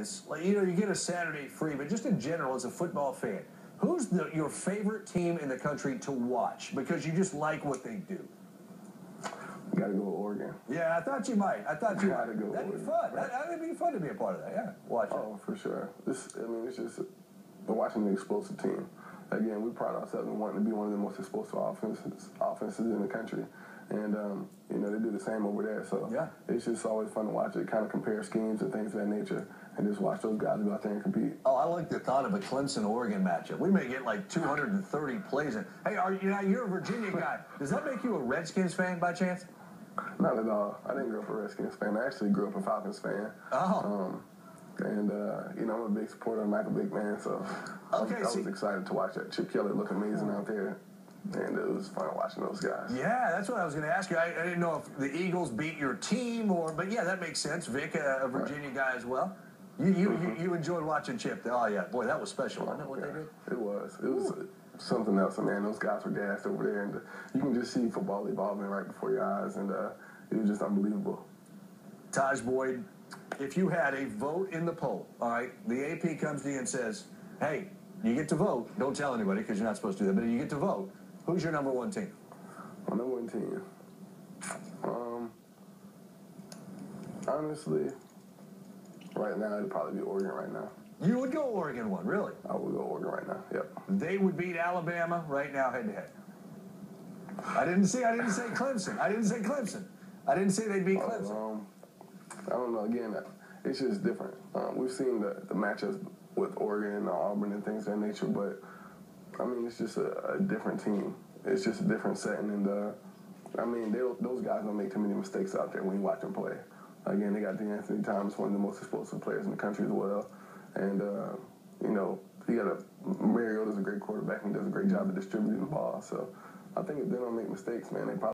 this. Like, you know, you get a Saturday free, but just in general, as a football fan, who's the, your favorite team in the country to watch because you just like what they do? Gotta go with Oregon. Yeah, I thought you might. I thought you Gotta might. go That'd be Oregon. fun. That, that'd be fun to be a part of that. Yeah, watch it. Oh, for sure. This, I mean, it's just watching the explosive team. Again, we pride ourselves in wanting to be one of the most explosive offenses offenses in the country, and um, you know they do the same over there. So Yeah. it's just always fun to watch it, kind of compare schemes and things of that nature, and just watch those guys go out there and compete. Oh, I like the thought of a Clemson-Oregon matchup. We may get like 230 plays in. Hey, are you now you're a Virginia guy? Does that make you a Redskins fan by chance? Not at all. I didn't grow up a Redskins fan. I actually grew up a Falcons fan. Oh. Um, and uh, you know, I'm a big supporter of Michael Vick, man. So I was- Okay, I was excited to watch that. Chip Kelly look amazing out there, and it was fun watching those guys. Yeah, that's what I was going to ask you. I, I didn't know if the Eagles beat your team or, but yeah, that makes sense. Vick, a, Virginia guy as well. You you, you mm-hmm. you enjoyed watching Chip. Oh yeah, boy, that was special. It what they did? It was. It was uh, something else. And man, those guys were gassed over there, and uh, you can just see football evolving right before your eyes, and uh, it was just unbelievable. Tajh Boyd, if you had a vote in the poll, all right, the AP comes to you and says, hey, you get to vote. Don't tell anybody because you're not supposed to do that, but you get to vote. Who's your number one team? My number one team. Um, honestly, right now it'd probably be Oregon. Right now, You would go Oregon one, really? I would go Oregon right now. Yep. They would beat Alabama right now head to head. I didn't say I didn't say Clemson. I didn't say Clemson. I didn't say they'd beat Clemson. Um, I don't know. Again, it's just different. Um, we've seen the, the matchups with Oregon and Auburn and things of that nature, but I mean, it's just a, a different team. It's just a different setting, and uh, I mean, those guys don't make too many mistakes out there when you watch them play. Again, they got DeAnthony Thomas, one of the most explosive players in the country as well, and uh, you know, he got a Mariota's a great quarterback and does a great job of distributing the ball. So I think if they don't make mistakes, man, they probably